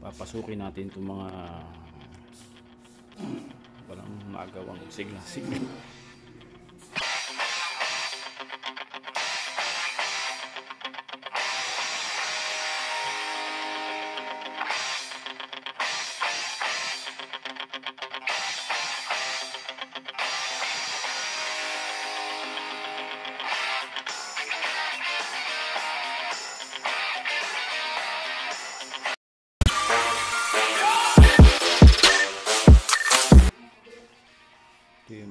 papasukin natin itong mga walang magawang signal signal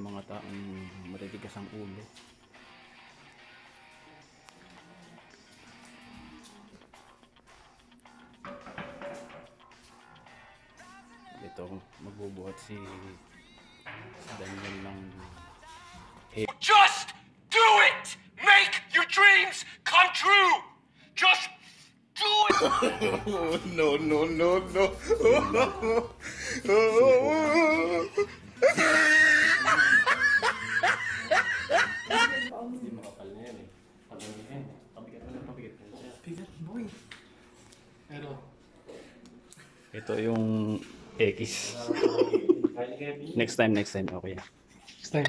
yung mga taong matitigas ang ulo ito magbubuhat si Daniel ng Just do it! Make your dreams come true! Just do it! no, no, no, no. Ito yung X. next time, next time. Okay. next time.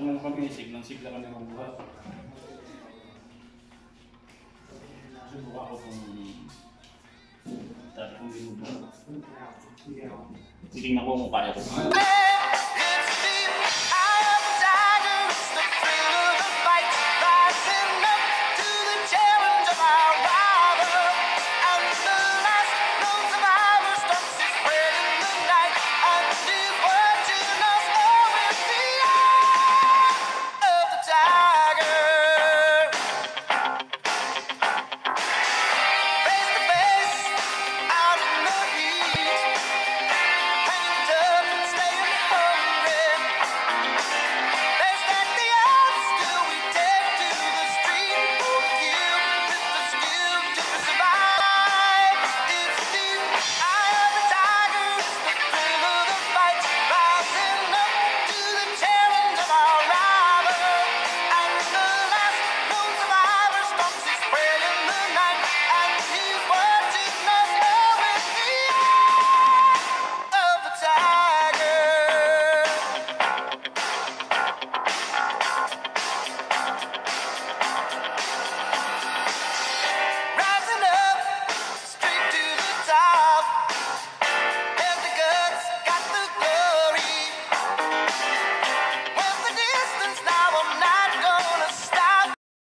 mo kami, siglang sigla kami ng buhat. Subukan ko kung dati kong binubuhat. Titingnan ko kung kaya ko.